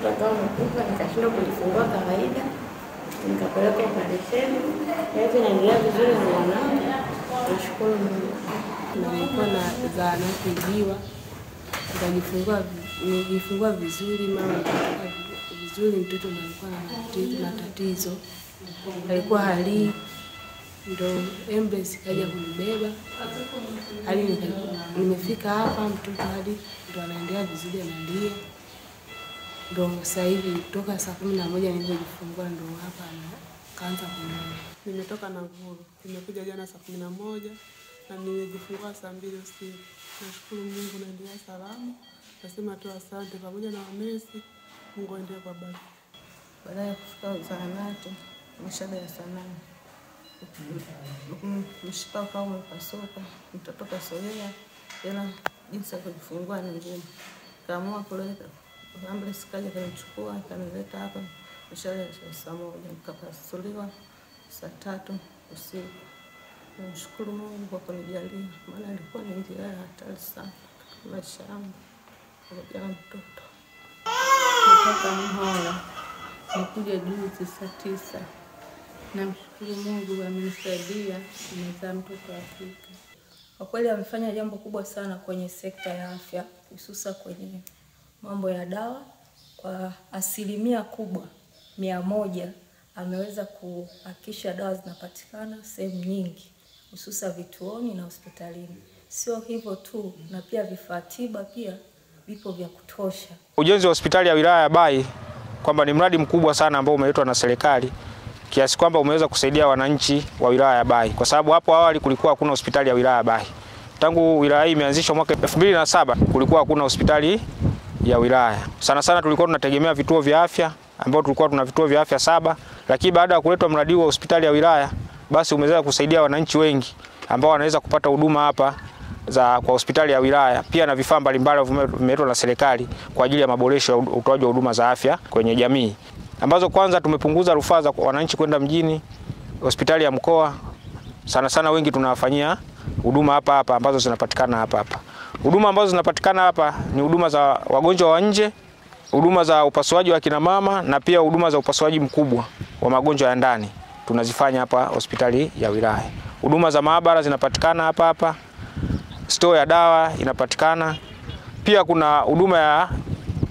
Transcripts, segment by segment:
mtoto akawa nikashindwa kujifungua kawaida, nikapeleka operesheni. Hivi naendelea vizuri na mwanangu, nashukuru Mungu. nilikuwa na zahanati Ziwa, nikajifungua vi- vizuri, mama vizuri, mtoto alikuwa na tatizo alikuwa halii, ndo ambulance kaja kunibeba. Hadi nimefika hapa, mtoto hadi ndo anaendelea vizuri, analia ndo sasa hivi toka saa kumi na moja nilivyojifungua ndo hapa na kaanza kunona. Nimetoka Nakuru, nimekuja jana saa kumi na moja na nimejifungua saa mbili usiku. Nashukuru Mungu naendelea salama, nasema tu asante pamoja na wamesi Mungu aendelee kwa baraka. Baada ya kufika zahanati mishale ya saa nane Mm, mshipa ukawa umepasuka, mtoto kasogea, ila jinsi ya kujifungua ni ngumu. Kaamua kuleta ambulance, kaja kanichukua kanileta hapa mishale saa moja, nikapasuliwa saa tatu usiku. Namshukuru Mungu kwa kunijalia, maana ilikuwa ni njia ya hatari sana katika maisha yangu pamoja na mtoto. kutoka Mhola nikuja juzi saa tisa. Namshukuru Mungu amenisaidia, nimezaa mtoto wa kike. Kwa kweli amefanya jambo kubwa sana kwenye sekta ya afya, hususa kwenye mambo ya dawa. Kwa asilimia kubwa mia moja ameweza kuhakikisha dawa zinapatikana sehemu nyingi, hususa vituoni na hospitalini. Sio hivyo tu, na pia vifaa tiba pia vipo vya kutosha. Ujenzi wa hospitali ya wilaya ya Bai kwamba ni mradi mkubwa sana ambao umeletwa na serikali kiasi kwamba umeweza kusaidia wananchi wa wilaya ya Bai, kwa sababu hapo awali kulikuwa hakuna hospitali ya wilaya ya Bai. Tangu wilaya hii imeanzishwa mwaka 2007 kulikuwa hakuna hospitali ya wilaya. Sana sana tulikuwa tunategemea vituo vya afya ambao tulikuwa tuna vituo vya afya saba, lakini baada ya kuletwa mradi wa hospitali ya wilaya, basi umeweza kusaidia wananchi wengi ambao wanaweza kupata huduma hapa za kwa hospitali ya wilaya pia na vifaa mbalimbali vimeletwa na serikali kwa ajili ya maboresho ya utoaji wa huduma za afya kwenye jamii, ambazo kwanza tumepunguza rufaa za wananchi kwenda mjini. Hospitali ya mkoa sana sana wengi tunawafanyia huduma hapa hapa ambazo zinapatikana hapa hapa. Huduma ambazo zinapatikana hapa ni huduma za wagonjwa wa nje, huduma za upasuaji wa kina mama na pia huduma za upasuaji mkubwa wa magonjwa ya ndani tunazifanya hapa hospitali ya wilaya. Huduma za maabara zinapatikana hapa hapa store ya dawa inapatikana. Pia kuna huduma ya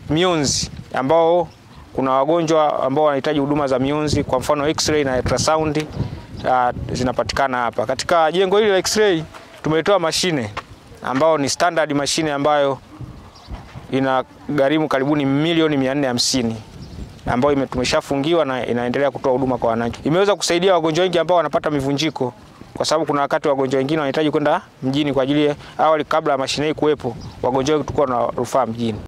mionzi ambao kuna wagonjwa ambao wanahitaji huduma za mionzi, kwa mfano x-ray na ultrasound uh, zinapatikana hapa. Katika jengo hili la x-ray tumetoa mashine ambao ni standard mashine ambayo ina gharimu karibuni milioni 450 ambayo tumeshafungiwa na inaendelea kutoa huduma kwa wananchi. Imeweza kusaidia wagonjwa wengi ambao wanapata mivunjiko kwa sababu kuna wakati wagonjwa wengine wanahitaji kwenda mjini kwa ajili awali, kabla ya mashine hii kuwepo, wagonjwa wengi tulikuwa na rufaa mjini.